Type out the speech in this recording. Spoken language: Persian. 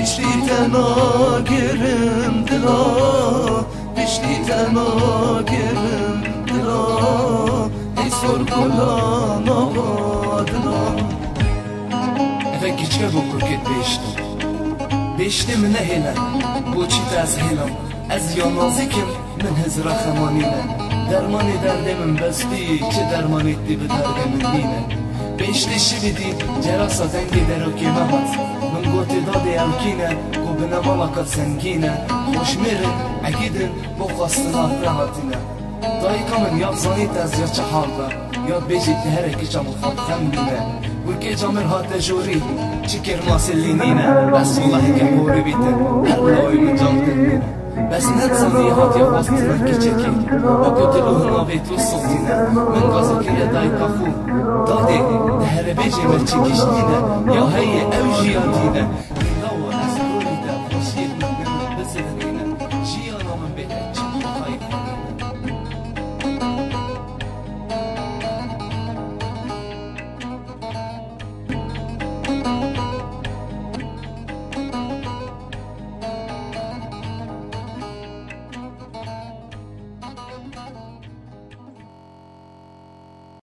بشتی تنا گرم دلا بشتی تنا گرم دلا ای سر گلان آبادنا Eve geçe bu kurket beştim Beştim ne hele Bu çit az helam Ez ya nazikim Min hezra xemanine Dermani derdimin besti Çi derman etti bi derdimin nine Beşli şibidi Cerasa dengi deroki mehat Min goti dadi evkine Ku bine malakat sengine Hoş mirin Ekidin Bu kastına rahatine Dayıka min ya zanit ez ya çe halda Ya bejit hereki çamul xat xemdine ولكي جامر هات جوري تشكر ماسلينينا بس والله كموري بيتن هلا من جامتن بس نتصلي هات يا وسط لك تشكي وقلت له هنا بيت وصلتنا من قصك يا داي كفو دادي دهر بيجي من تشكيشنينا يا هي اوجي يا دينا